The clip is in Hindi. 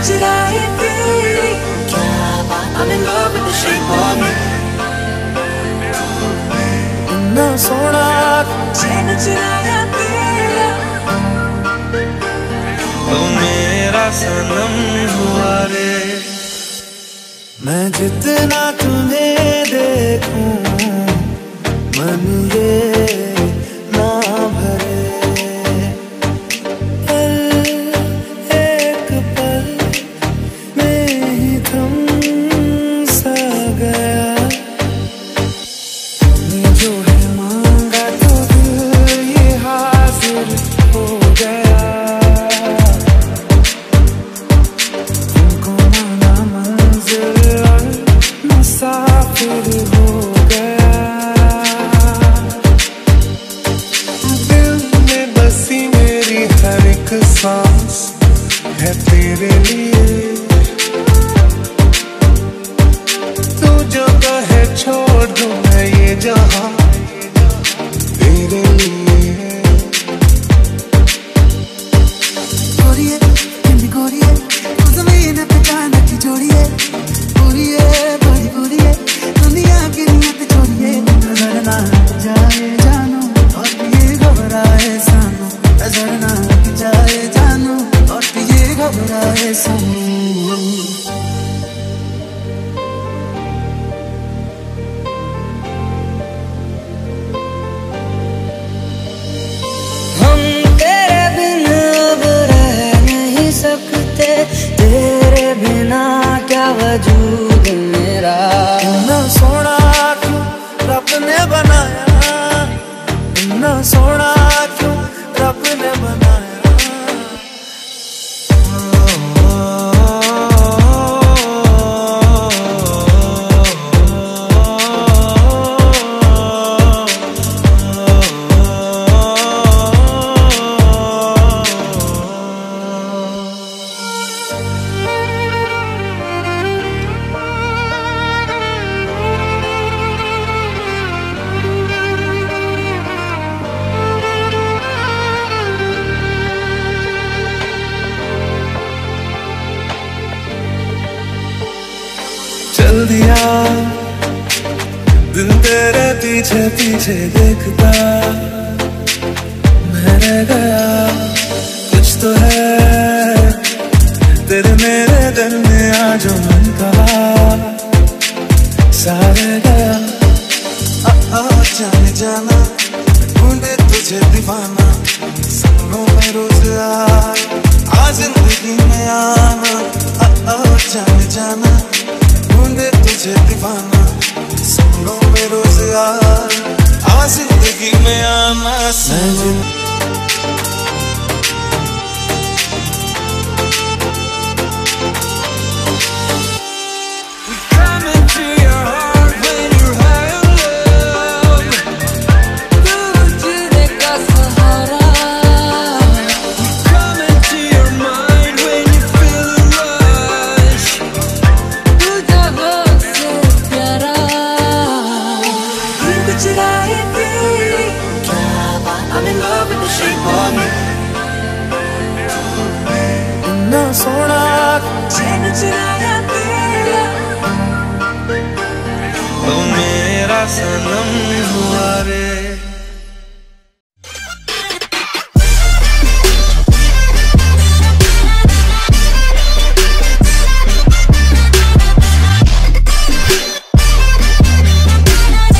what should I be? I'm in love with the shape of me. इन्ना सोना चैन चुराया तेरा ओ मेरा सनम हुआ रे मैं जितना तू जो कहे छोड़ दूँ मैं ये जहाँ। दिया। दिल तेरे पीछे पीछे देखता। मैं गया। कुछ तो है। तेरे मेरे दिल में आज मन कहा सारे गया। आ, आ, जाने जाना। ढूंढे तुझे दीवाना। सपनों में रोज आए आ ज़िंदगी में आना। आ, आ, जाने जाना। तुझे दीवाना सुनो में रोज आ ज़िंदगी में आना इतना तो मेरा सनम हुआ रे